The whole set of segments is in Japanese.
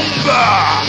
Zumba!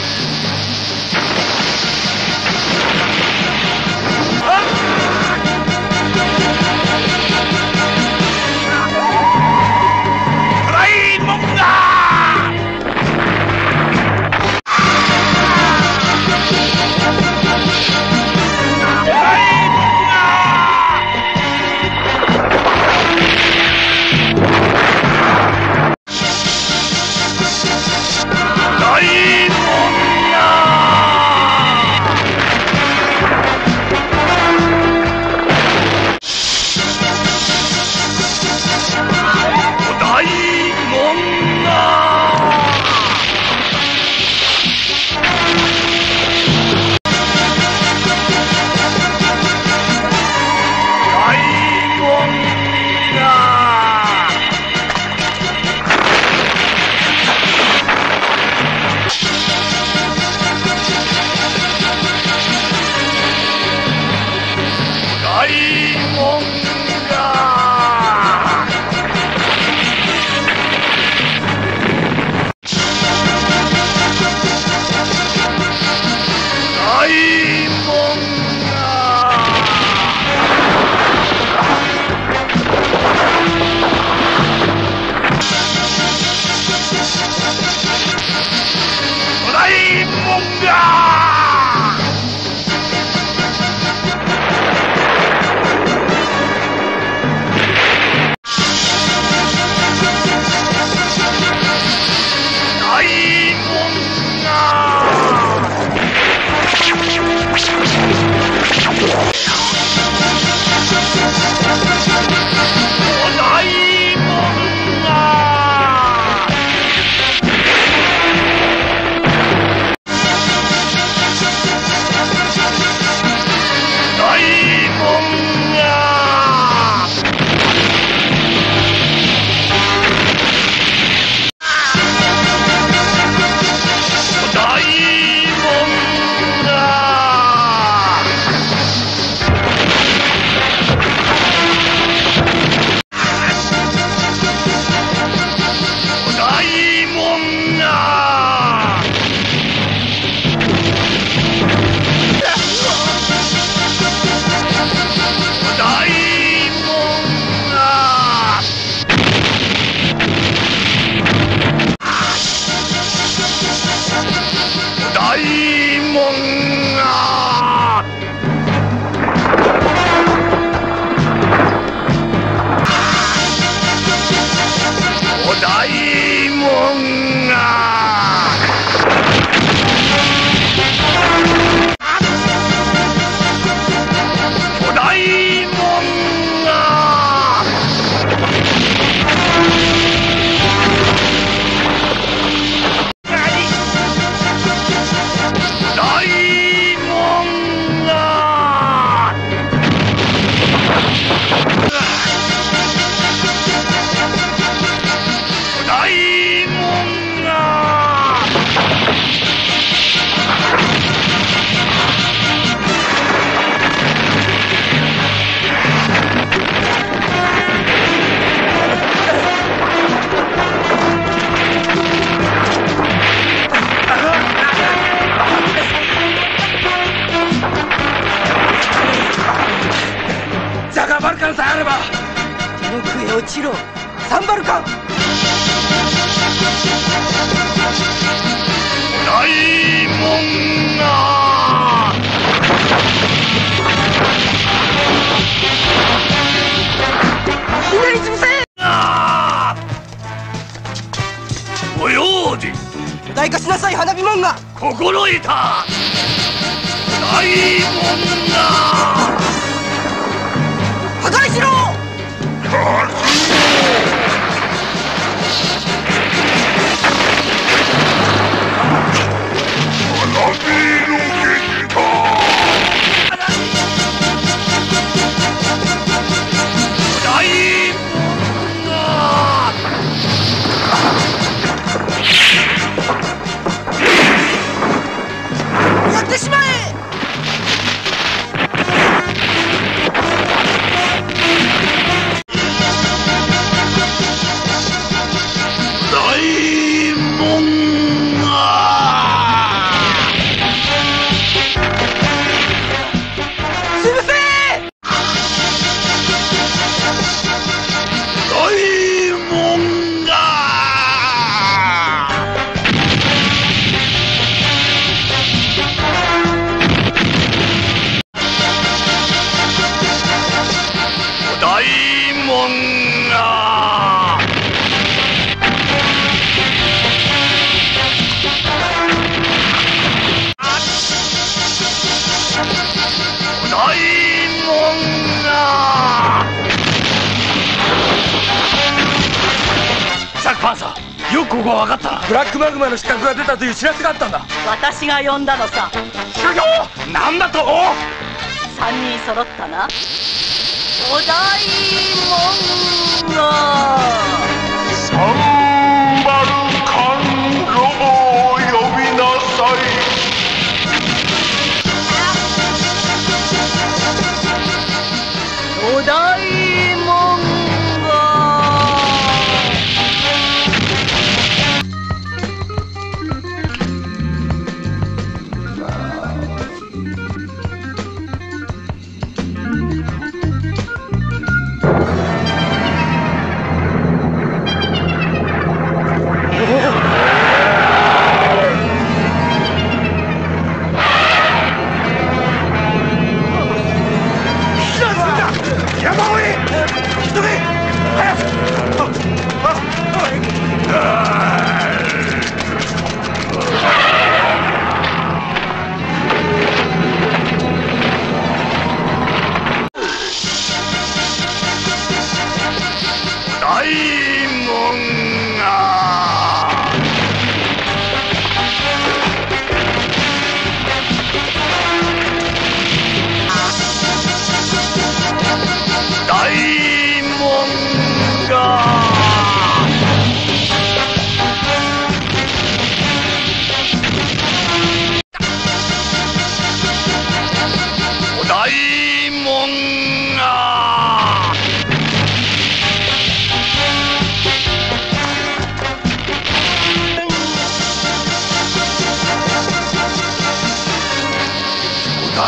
will 花火門が。心得た。大門破壊しろ。ここは分かったブラックマグマの格が。出たという知らせが。あったんだ私が。呼んだのさなんだと3人揃ったなお大門が。Hey,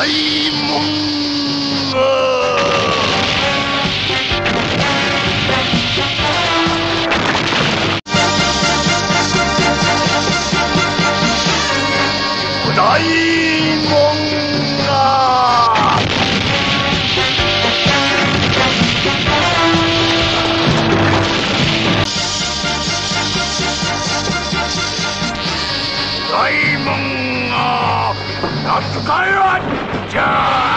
左衛が大門が大門が夏か Charge!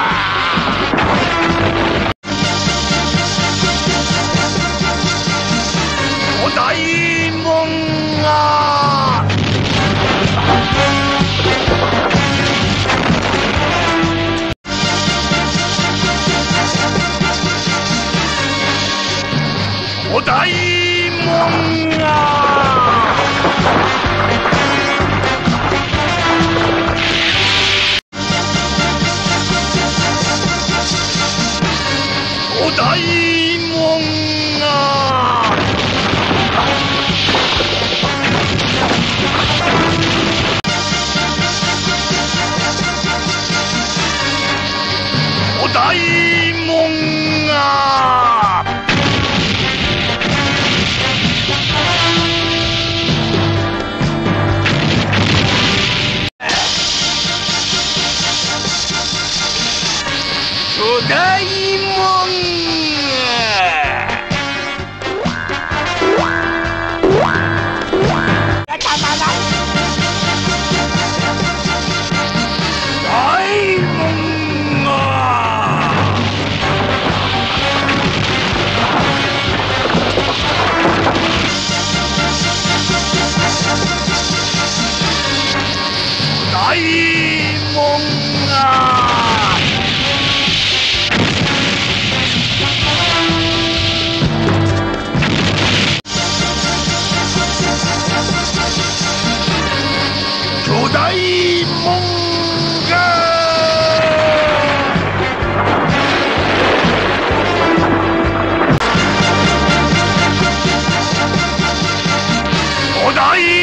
大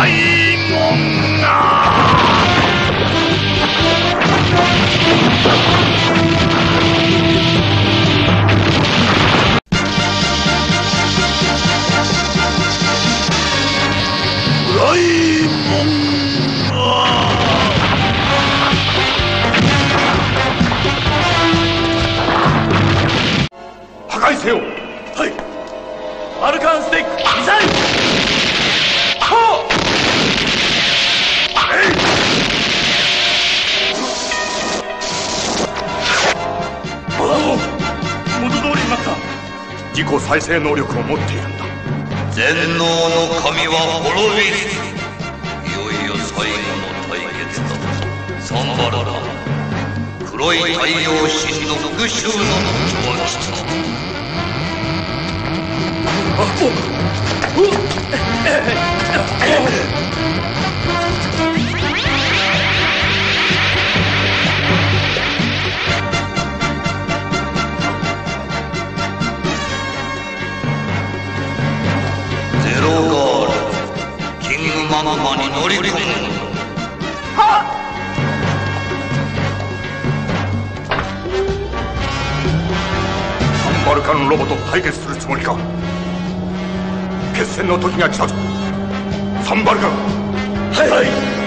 ないもんな。はい。アルカンステックミサイル。自己再生能力を持っているんだ。全能の神は滅びず。いよいよ最後の対決だサンバルだ黒い太陽神の復讐の時は来たゼロに乗り込む。サンバルカンロボと対決するつもりか。決戦の時が来たぞ。サンバルカン。はい